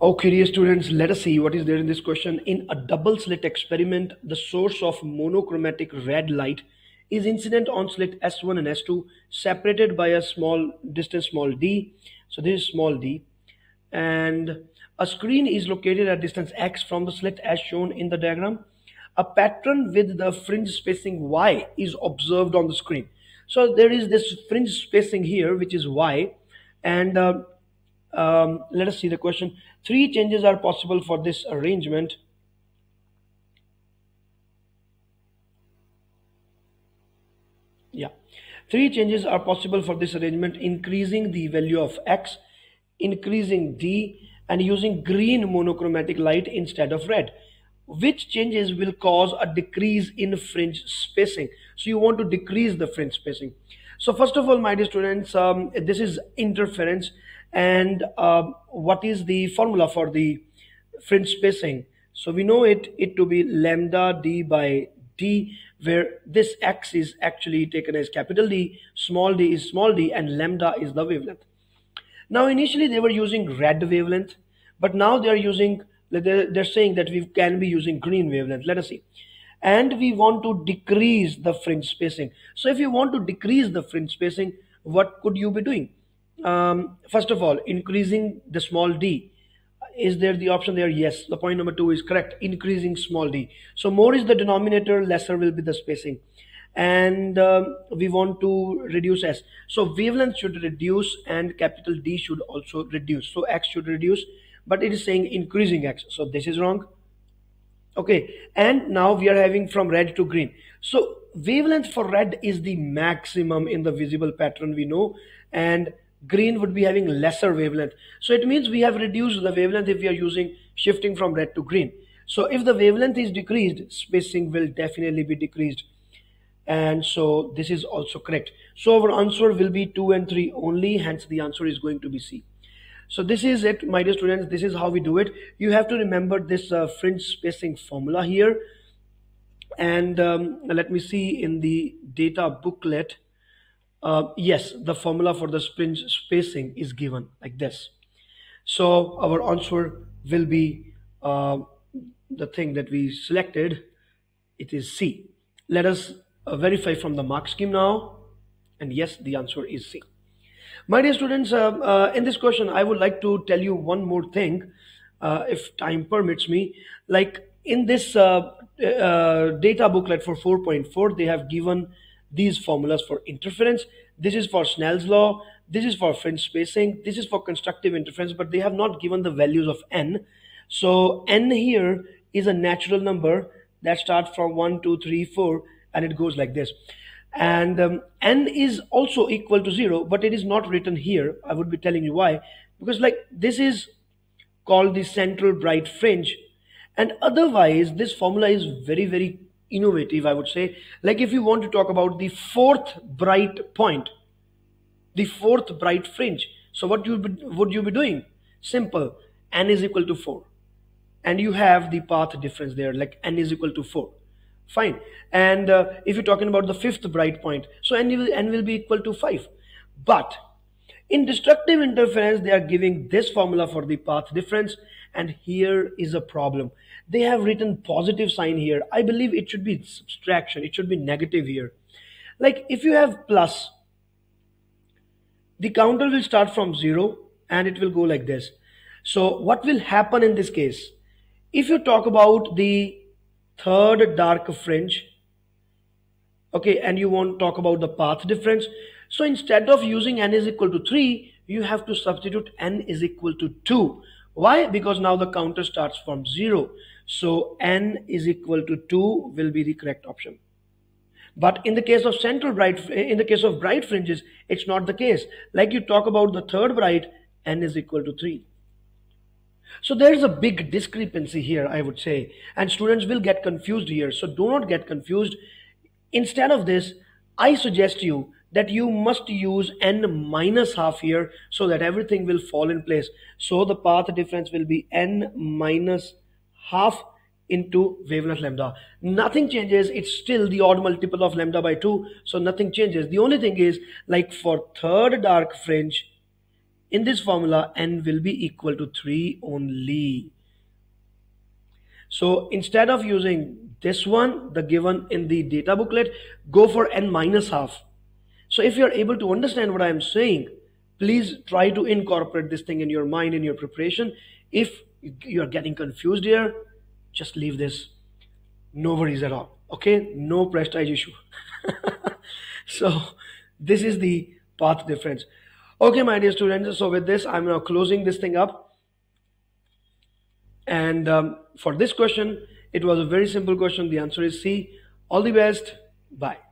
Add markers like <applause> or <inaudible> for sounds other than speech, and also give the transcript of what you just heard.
Okay, dear students, let us see what is there in this question. In a double slit experiment, the source of monochromatic red light is incident on slit S1 and S2 separated by a small distance small d. So this is small d. And a screen is located at distance x from the slit as shown in the diagram. A pattern with the fringe spacing y is observed on the screen. So there is this fringe spacing here which is y and uh, um, let us see the question. Three changes are possible for this arrangement. Yeah, three changes are possible for this arrangement, increasing the value of X, increasing D, and using green monochromatic light instead of red. Which changes will cause a decrease in fringe spacing? So you want to decrease the fringe spacing. So first of all, my dear students, um, this is interference and uh, what is the formula for the fringe spacing? So we know it it to be lambda d by d where this x is actually taken as capital D small d is small d and lambda is the wavelength. Now initially they were using red wavelength but now they are using they're, they're saying that we can be using green wavelength. Let us see. And we want to decrease the fringe spacing. So if you want to decrease the fringe spacing what could you be doing um, first of all, increasing the small d. Is there the option there? Yes. The point number two is correct. Increasing small d. So more is the denominator, lesser will be the spacing. And um, we want to reduce s. So wavelength should reduce and capital D should also reduce. So x should reduce, but it is saying increasing x. So this is wrong. Okay. And now we are having from red to green. So wavelength for red is the maximum in the visible pattern we know. And green would be having lesser wavelength. So it means we have reduced the wavelength if we are using shifting from red to green. So if the wavelength is decreased, spacing will definitely be decreased. And so this is also correct. So our answer will be 2 and 3 only, hence the answer is going to be C. So this is it, my dear students. This is how we do it. You have to remember this uh, fringe spacing formula here. And um, let me see in the data booklet. Uh, yes, the formula for the fringe spacing is given like this. So our answer will be uh, the thing that we selected. It is C. Let us uh, verify from the mark scheme now. And yes, the answer is C. My dear students, uh, uh, in this question, I would like to tell you one more thing, if time permits me. Like in this data booklet for 4.4, they have given these formulas for interference. This is for Snell's law. This is for fringe spacing. This is for constructive interference, but they have not given the values of n. So n here is a natural number that starts from 1, 2, 3, 4, and it goes like this. And um, n is also equal to 0, but it is not written here. I would be telling you why. Because like this is called the central bright fringe. And otherwise, this formula is very, very innovative, I would say. Like if you want to talk about the fourth bright point, the fourth bright fringe. So what you would you be doing? Simple. n is equal to 4. And you have the path difference there, like n is equal to 4. Fine. And uh, if you're talking about the fifth bright point, so n will, n will be equal to 5. But in destructive interference, they are giving this formula for the path difference. And here is a problem they have written positive sign here. I believe it should be subtraction. It should be negative here. Like if you have plus, the counter will start from zero and it will go like this. So what will happen in this case? If you talk about the third dark fringe, okay, and you want to talk about the path difference. So instead of using n is equal to 3, you have to substitute n is equal to 2. Why? Because now the counter starts from 0. So n is equal to 2 will be the correct option. But in the case of central bright, in the case of bright fringes, it's not the case. Like you talk about the third bright, n is equal to 3. So there is a big discrepancy here, I would say. And students will get confused here. So do not get confused. Instead of this, I suggest you that you must use n minus half here so that everything will fall in place. So the path difference will be n minus half into wavelength lambda. Nothing changes. It's still the odd multiple of lambda by 2. So nothing changes. The only thing is like for third dark fringe, in this formula n will be equal to 3 only so instead of using this one the given in the data booklet go for n minus half so if you're able to understand what i'm saying please try to incorporate this thing in your mind in your preparation. If you're getting confused here just leave this. No worries at all. Okay? No prestige issue. <laughs> So this is the path difference. Okay my dear students so with this i'm now closing this thing up. And um, for this question it was a very simple question. The answer is c. All the best. Bye